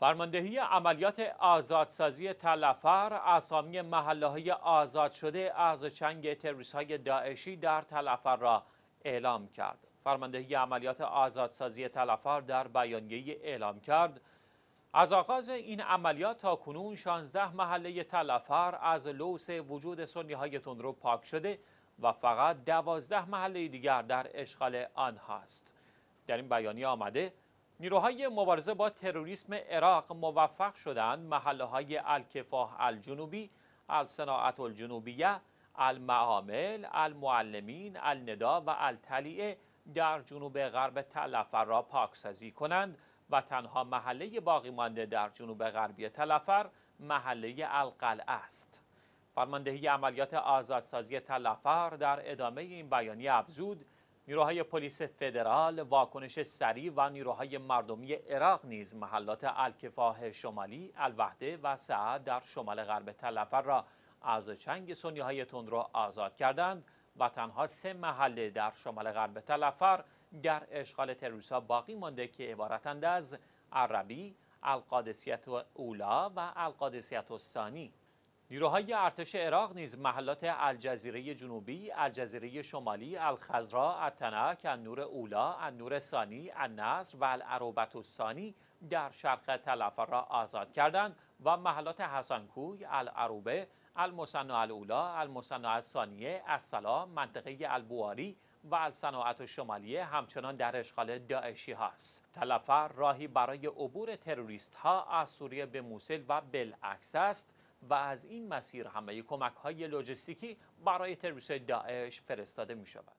فرماندهی عملیات آزادسازی تلفر اسامی محله های آزاد شده از چنگ تروریست های داعشی در تلفر را اعلام کرد. فرماندهی عملیات آزادسازی تلفر در بیانیه اعلام کرد از آغاز این عملیات تا کنون 16 محله تلفر از لوس وجود سنی های تندرو پاک شده و فقط 12 محله دیگر در اشغال آنهاست. در این بیانیه آمده نیروهای مبارزه با تروریسم عراق موفق شدند محله های الکفاه الجنوبی، الصناعت الجنوبیه، المعامل، المعلمین، الندا و التلیعه در جنوب غرب تلفر را پاکسازی کنند و تنها محله باقی مانده در جنوب غربی تلفر محله القلعه است. فرماندهی عملیات آزادسازی تلفر در ادامه این بیانیه افزود نیروهای پلیس فدرال واکنش سریع و نیروهای مردمی عراق نیز محلات الکفاه شمالی الوحده و سعد در شمال غرب تلفر را از چنگ سنی های تندرو آزاد کردند و تنها سه محله در شمال غرب تلفر در اشغال تروریستها باقی مانده که عبارتند از عربی، القادسیت اولا و القادسیت الثانی. نیروهای ارتش عراق نیز محلات الجزیره جنوبی، الجزیره شمالی، الخزرا، التنک، النور اولا، النور ثانی، النصر و العروبت الثانی در شرق تلفر را آزاد کردند و محلات حسنکوی، العروبه، المصنع الاولا، المصنع الثانیه، السلام، منطقه البواری و الصناعت شمالیه همچنان در اشغال داعشی هاست. تلفر راهی برای عبور تروریست ها از سوریه به موسل و بالعکس است و از این مسیر همه کمک های لوجستیکی برای تروریست داعش فرستاده می شود.